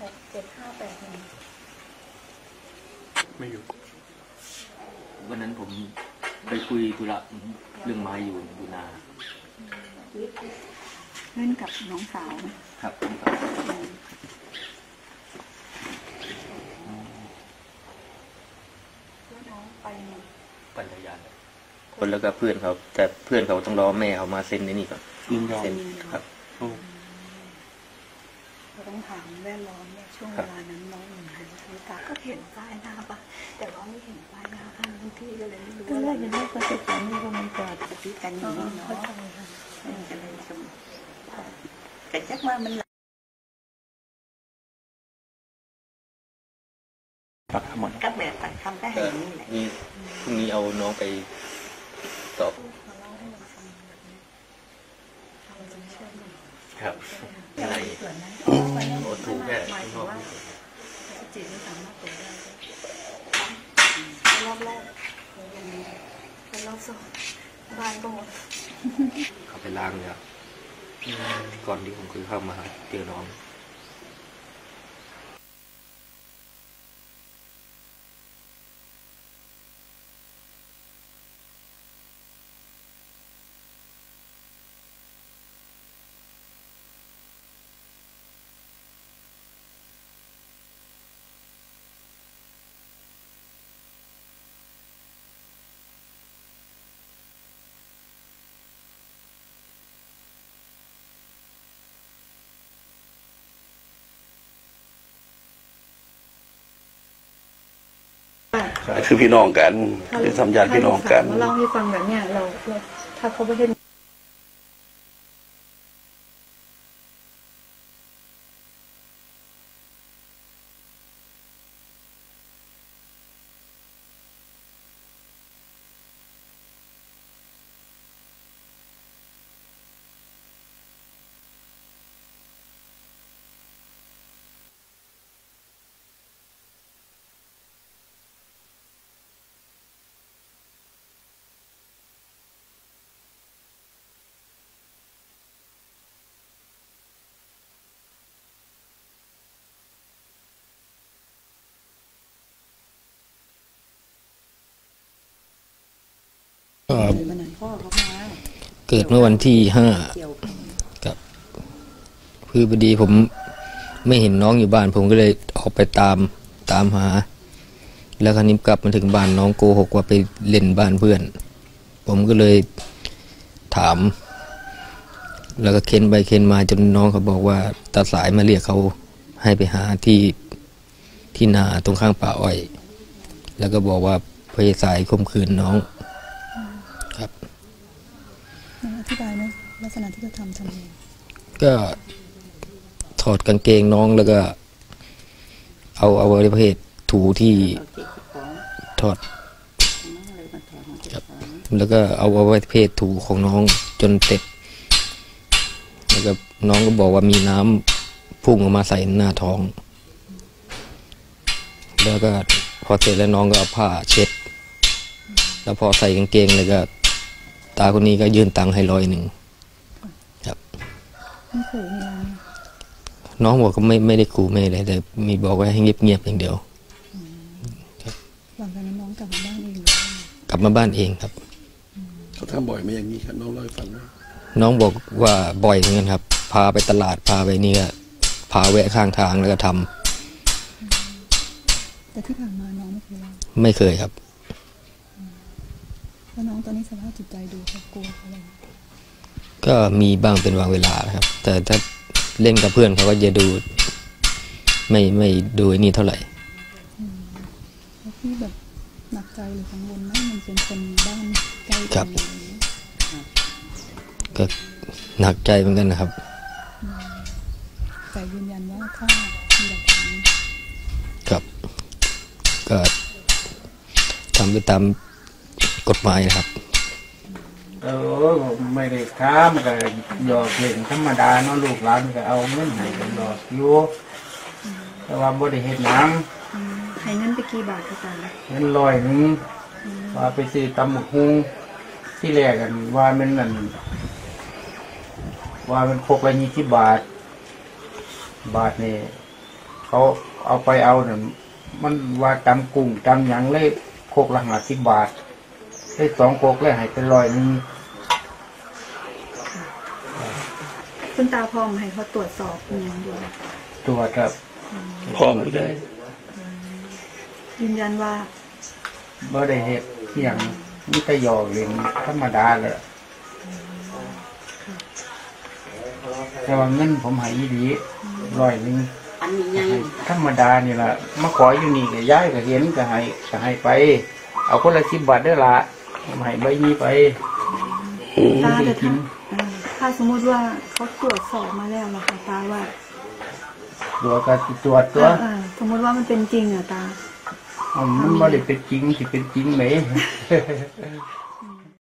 หกเจ็ดห้าแปดหนึ่งไม่อยู่ วันนั้นผมไปคุยธุระเรื่องไม้อยู่อยู่นา เล่นกับน้องสาวไหมครับแล้วน้องไปไหนปั่นจักรยานคนแล้วก็เพื่อนเขาแต่เพื่อนเขาต้องรอแม่เขามาเซ็นในนี่ก่อนยินยอมเซ็นครับ โอ้เราต้อง ถามแวดล้อมเนี่ยช่วงครัเวบลานั้นน้องอยู่ไหนลูกตาก็เห็นป้ายหน้าปะแต่ว่าไม่เห็นป้ายหน้าบ้านทุกที่ก็เลยไม่รู้ก็ว่าแรกยังไม่ก็จะสอนนี่ก็มันกอดที่กันออ๋อยู่เนาะเข้าใจค่ะเออก็เลยสมแต่จักว่ามันปักหมดกับแบบปัดคำก็เห็ก็นนี่แหละนี่พรุ่งนี้เอาน้องไปสอบมาเล่าให้เราฟังแบบนี้เราจะไม่เชื่อมันครับแต่ อะไรว่าส่วนนั้นโอ้ถูกแค่หมายข้างถึงว่าจิตไม่สามารถตรวจได้รอบแรกเป็นรอบสองบ้านก็หมดเขาไปล้างเลยครับก่อนที่ผมคือเข้ามาเจอน้อง คือพี่น้องกันคือทำญาติพี่น้องกัน มาเล่าให้ฟังแบบเนี้ยเราเราถ้าเขาไม่ให้ก็มัน เกิดเมื่อวันที่ห้าเกี่ยวกันกับคือพอดีผมไม่เห็นน้องอยู่บ้าน ผมก็เลยออกไปตามตามหา แล้วคราวนี้กลับมาถึงบ้านน้องโกหกว่าไปเล่นบ้านเพื่อน ผมก็เลยถาม แล้วก็เค้นไปเค้นมาจนน้องเขาบอกว่าตาสายมาเรียกเขาให้ไปหาที่ที่นาตรงข้างป่าอ้อย แล้วก็บอกว่าพยสายข่มขืนน้อง ครับอธิบายนะลักษณะที่เขาทำทำยังไงก็ถอดกางเกงน้องแล้วก็ เอาเอาวัยวะเพศถูที่เราเก็บของถอดน้องเลยมาถอดมาเก็บของแล้วก็เอาอวัยวะเพศถูของน้องจนเต็มแล้วก็น้องก็บอกว่ามีน้ำพุ่งออกมาใส่หน้าท้อง แล้วก็พอเสร็จแล้วน้องก็เอาผ้าเช็ด แล้วพอใส่กางเกงเลยก็ ตาคนนี้ก็ยื่นตังค์ให้ร้อยหนึ่งไม่เคยมีอะไรน้องบอกก็ไม่ไม่ได้ขู่ไม่อะไรแต่มีบอกว่าให้เงียบๆอย่างเดียวหลังจากนั้นน้องกลับมาบ้านเองหรือว่ากลับมาบ้านเองครับเขาทำบ่อยไหมอย่างนี้ครับน้องเล่าให้ฟังนะน้องบอกว่าบ่อยเหมือนกันครับ พาไปตลาดพาไปนี่ก็พาแวะข้างทางแล้วก็ทำแต่ที่ผ่านมาน้องไม่เคยเล่าไม่เคยครับ แล้วน้องตอนนี้สภาพจิตใจดูเขากลัวอะไรก็มีบ้างเป็นบางเวลานะครับ แต่ถ้าเล่นกับเพื่อนเขาก็จะดู ไม่ไม่ดูไอ้นี่เท่าไหร่แล้วพี่แบบหนักใจหรือกังวลไหมมันเป็นคนบ้านใกล้ครักับนอย่างนี้ก็หนักใจเหมือนกันนะครับแต่ยืนยันว่าถ้ามีหลักฐานครับก็ทำไปตาม กฎหมายนะครับเออไม่ได้ค้ามันก็หยอกเล่นธรรมดาเนาะลูกหลานก็เอาเงินให้กันหยอกอยู่แต่ว่าบ่ได้เฮ็ดหยังอืมให้เงินไปกี่บาทก็ตามเงินลอยหนึงว่าไปซื้อตำบักหุ่งที่แรกกันว่ามันนั่นว่ามันครกละยี่สิบบาท บาทนี่เขาเอาไปเอาเนี่ยมันว่าจำกุ้งจำหยังเลยโคกละห้าสิบบาท ได้สองโคกเลยให้เป็นร้อยหนึงคุณตาพร้อมให้เขาตรวจสอบอหย่างเดียวตัวครับพร้อมเลยยืนยันว่าบ่ได้เฮ็ดอหย่างนี่ก็หยอกเล่นธรรมดาเลยแต่ว่าเงินผมให้อีดีร้อยหนึง อันนี้ไงธรรมดานี่ล่ะมาขออยู่นี่ก็ย้ายก็เห็นก็ให้ก็ให้ไป เอาคนละสิบบาทเด้อละ ให้ใบนี้ไปตาไม่ได้แต่กิถ้านเอ่อถ้าสมมุติว่าเขาตรวจสอบมาแล้วล่ะค่ะตาว่าตัวก็สิตรวจตัวเออเออสมมุติว่ามันเป็นจริงอะตาเอามันบ่ได้เป็นจริงสิเป็นจริงไหม